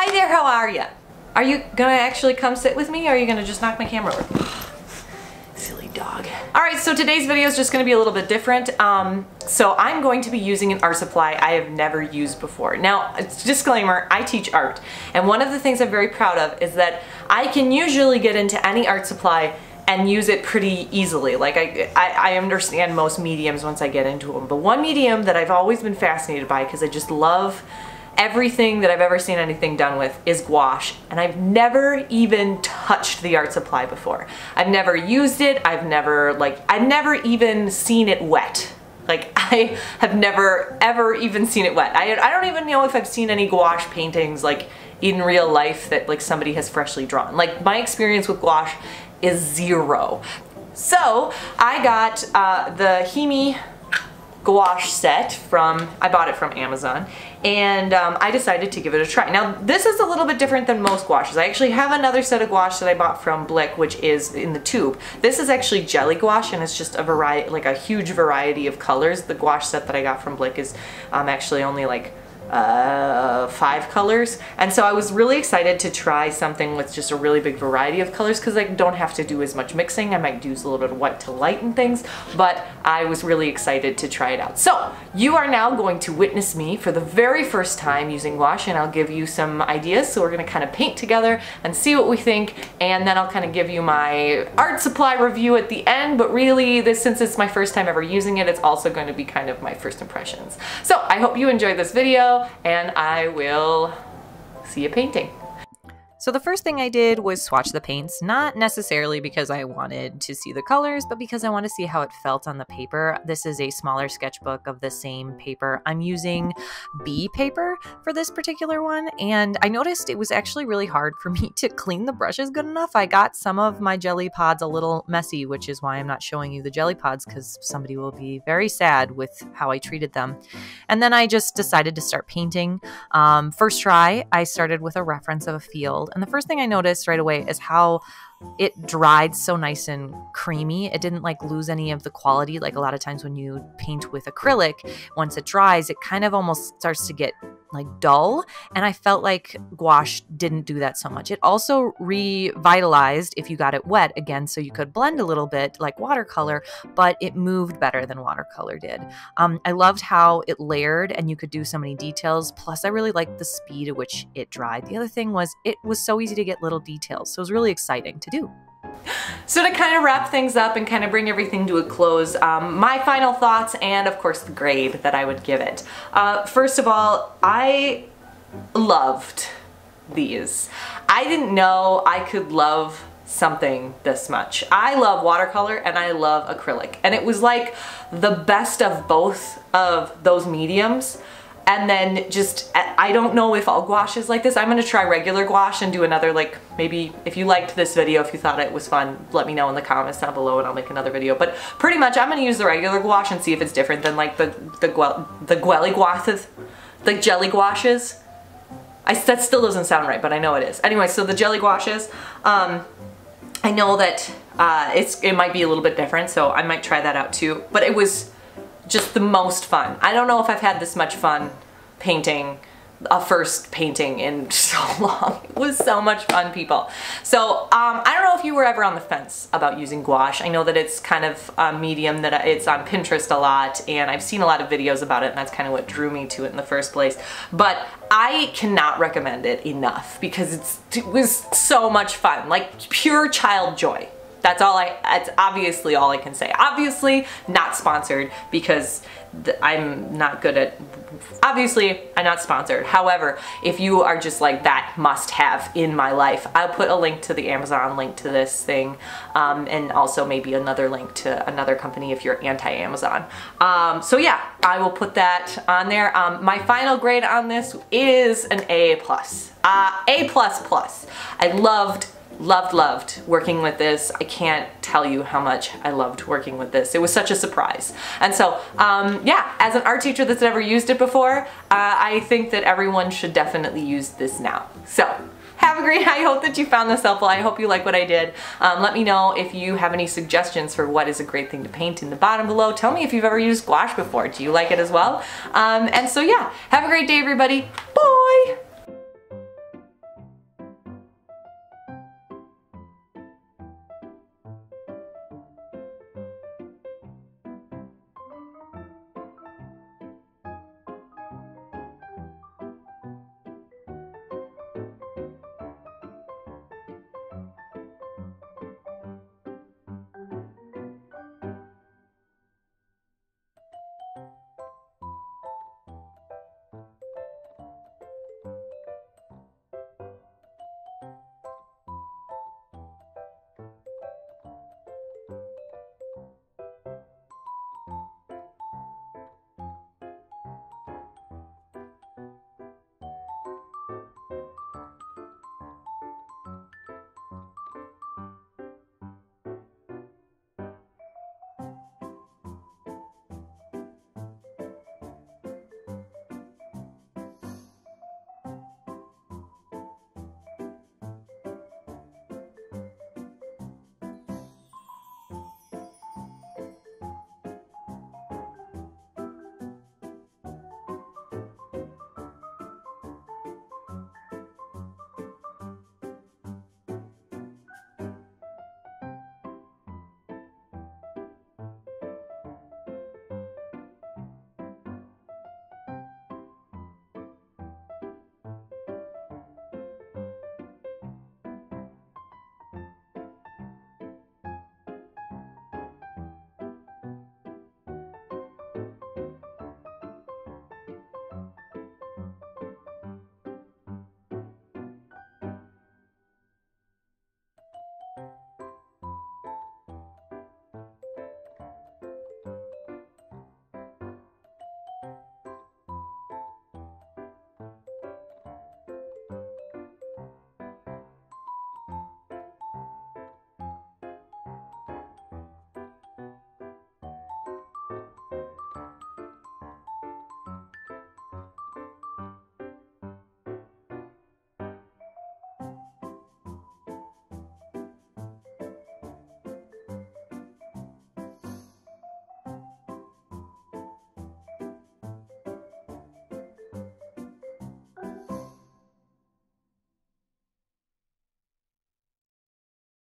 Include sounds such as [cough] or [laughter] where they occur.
Hi there, how are you? Are you gonna actually come sit with me or are you gonna just knock my camera over? [sighs] Silly dog. All right, so today's video is just gonna be a little bit different. Um, so I'm going to be using an art supply I have never used before. Now, disclaimer, I teach art. And one of the things I'm very proud of is that I can usually get into any art supply and use it pretty easily. Like I, I, I, understand most mediums once I get into them. But one medium that I've always been fascinated by because I just love everything that I've ever seen anything done with is gouache and I've never even touched the art supply before. I've never used it, I've never like, I've never even seen it wet. Like [laughs] I have never ever even seen it wet. I, I don't even know if I've seen any gouache paintings like in real life that like somebody has freshly drawn. Like my experience with gouache is zero. So I got uh, the Himi gouache set from, I bought it from Amazon, and um, I decided to give it a try. Now this is a little bit different than most gouaches. I actually have another set of gouache that I bought from Blick, which is in the tube. This is actually jelly gouache and it's just a variety, like a huge variety of colors. The gouache set that I got from Blick is um, actually only like uh, five colors. And so I was really excited to try something with just a really big variety of colors because I don't have to do as much mixing. I might use a little bit of white to lighten things, but I was really excited to try it out. So you are now going to witness me for the very first time using gouache and I'll give you some ideas. So we're gonna kind of paint together and see what we think. And then I'll kind of give you my art supply review at the end, but really this, since it's my first time ever using it, it's also going to be kind of my first impressions. So I hope you enjoyed this video and I will see you painting. So the first thing I did was swatch the paints, not necessarily because I wanted to see the colors, but because I want to see how it felt on the paper. This is a smaller sketchbook of the same paper. I'm using B paper for this particular one, and I noticed it was actually really hard for [laughs] me to clean the brushes good enough. I got some of my jelly pods a little messy, which is why I'm not showing you the jelly pods because somebody will be very sad with how I treated them. And then I just decided to start painting. Um, first try, I started with a reference of a field and the first thing I noticed right away is how it dried so nice and creamy. It didn't like lose any of the quality. Like a lot of times when you paint with acrylic, once it dries, it kind of almost starts to get like dull. And I felt like gouache didn't do that so much. It also revitalized if you got it wet again, so you could blend a little bit like watercolor, but it moved better than watercolor did. Um, I loved how it layered and you could do so many details. Plus, I really liked the speed at which it dried. The other thing was it was so easy to get little details. So it was really exciting to do. So to kind of wrap things up and kind of bring everything to a close, um, my final thoughts and of course the grade that I would give it. Uh, first of all, I loved these. I didn't know I could love something this much. I love watercolor and I love acrylic and it was like the best of both of those mediums and then just, I don't know if all gouache is like this. I'm gonna try regular gouache and do another like, maybe if you liked this video, if you thought it was fun, let me know in the comments down below and I'll make another video. But pretty much I'm gonna use the regular gouache and see if it's different than like the, the, the gwelly gouaches, the jelly gouaches. I, that still doesn't sound right, but I know it is. Anyway, so the jelly gouaches, um, I know that uh, it's it might be a little bit different, so I might try that out too. But it was just the most fun. I don't know if I've had this much fun painting a first painting in [laughs] so long. It was so much fun, people. So um, I don't know if you were ever on the fence about using gouache. I know that it's kind of a medium that it's on Pinterest a lot and I've seen a lot of videos about it and that's kind of what drew me to it in the first place. But I cannot recommend it enough because it was so much fun, like pure child joy. That's all I, that's obviously all I can say. Obviously not sponsored because I'm not good at, obviously I'm not sponsored. However, if you are just like that must have in my life, I'll put a link to the Amazon link to this thing um, and also maybe another link to another company if you're anti-Amazon. Um, so yeah, I will put that on there. Um, my final grade on this is an A+. plus. Uh, A++. plus plus. I loved loved, loved working with this. I can't tell you how much I loved working with this. It was such a surprise. And so, um, yeah, as an art teacher that's never used it before, uh, I think that everyone should definitely use this now. So, have a great, day. [laughs] I hope that you found this helpful. I hope you like what I did. Um, let me know if you have any suggestions for what is a great thing to paint in the bottom below. Tell me if you've ever used gouache before. Do you like it as well? Um, and so yeah, have a great day everybody.